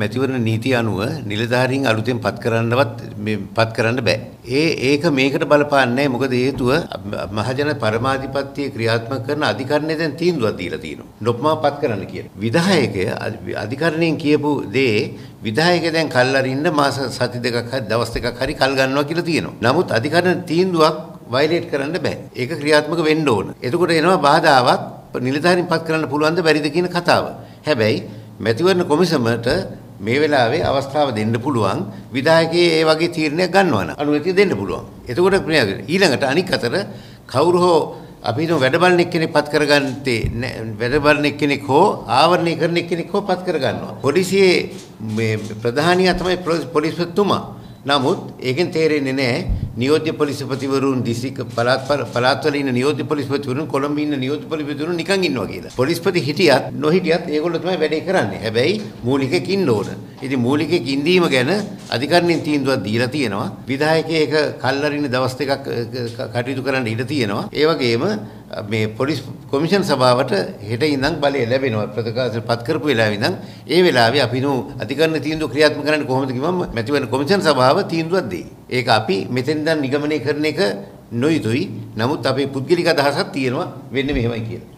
මැතිවරණ නීතිය අනුව නිලධාරීන් අලුතෙන් පත් කරන්නවත් පත් කරන්න බෑ. ඒ ඒක මේකට බලපාන්නේ මොකද හේතුව මහජන පරමාධිපත්‍ය ක්‍රියාත්මක කරන අධිකරණය දැන් තීන්දුවක් දීලා තියෙනවා. නොප්මා පත් කරන්න කියලා. විධායකය අධිකරණයෙන් කියපු දේ විධායකය දැන් කල් අරින්න මාස සති දෙකක් හරි දවස් දෙකක් හරි කල් ගන්නවා කියලා තියෙනවා. නමුත් අධිකරණ තීන්දුවක් වයිලේට් කරන්න බෑ. ඒක ක්‍රියාත්මක වෙන්න ඕන. එතකොට එනවා බාධාවක් නිලධාරීන් පත් කරන්න පුළුවන්ද බැරිද කියන කතාව. හැබැයි මැතිවරණ කොමිසමට මේ වෙලාවේ අවස්ථාව දෙන්න පුළුවන් විධායකයේ ඒ වගේ තීරණයක් ගන්නවා නම් අනුමැතිය දෙන්න පුළුවන්. එතකොට ඊළඟට අනික් අතර කවුරු හෝ අපි හිතමු වැඩ බලන එක්කෙනෙක් පත් කරගත්තේ වැඩ බලන එක්කෙනෙක් හෝ ආවරණය කරන එක්කෙනෙක් හෝ පත් කරගන්නවා. පොලිසියේ මේ ප්‍රධානියා තමයි පොලිස්පතිතුමා. නමුත් ඒකෙන් තේරෙන්නේ නැහැ නියෝජ්‍ය පොලිස්පතිවරුන් දිස්ත්‍රික් පළාත් පළාත්වල ඉන්න නියෝජ්‍ය පොලිස්පතිවරුන් කොළඹ ඉන්න නියෝජ්‍ය පොලිස්පතිවරුන් නිකන් ඉන්නවා කියලා. පොලිස්පති හිටියත් නොහිටියත් ඒගොල්ලෝ තමයි වැඩේ කරන්නේ. හැබැයි මූලිකෙක් ඉන්න ඕන. ඉතින් මූලිකෙක් ඉඳීම ගැන අධිකරණයෙන් තීන්දුවක් දීලා තියෙනවා. විධායකයෙක් කල්ලරින දවස් දෙකක් කටයුතු කරන්න ඉඩ තියෙනවා. ඒ වගේම මේ පොලිස් කොමිෂන් සභාවට හෙට ඉඳන් බලය ලැබෙනවා ප්‍රතිකාශ පත් කරපු වෙලාවෙ ඉඳන් ඒ වෙලාවේ අපි නු අධිකරණ තීන්දුව ක්‍රියාත්මක කරන්නේ කොහොමද කිව්වම මැතිවරණ කොමිෂන් සභාව තීන්දුවක් දෙයි. ඒක අපි මෙතෙන් දැන් නිගමනය කරන එක නොයුතුයි. නමුත් අපේ පුද්ගලික අදහසක් තියෙනවා වෙන්නේ මෙහෙමයි කියලා.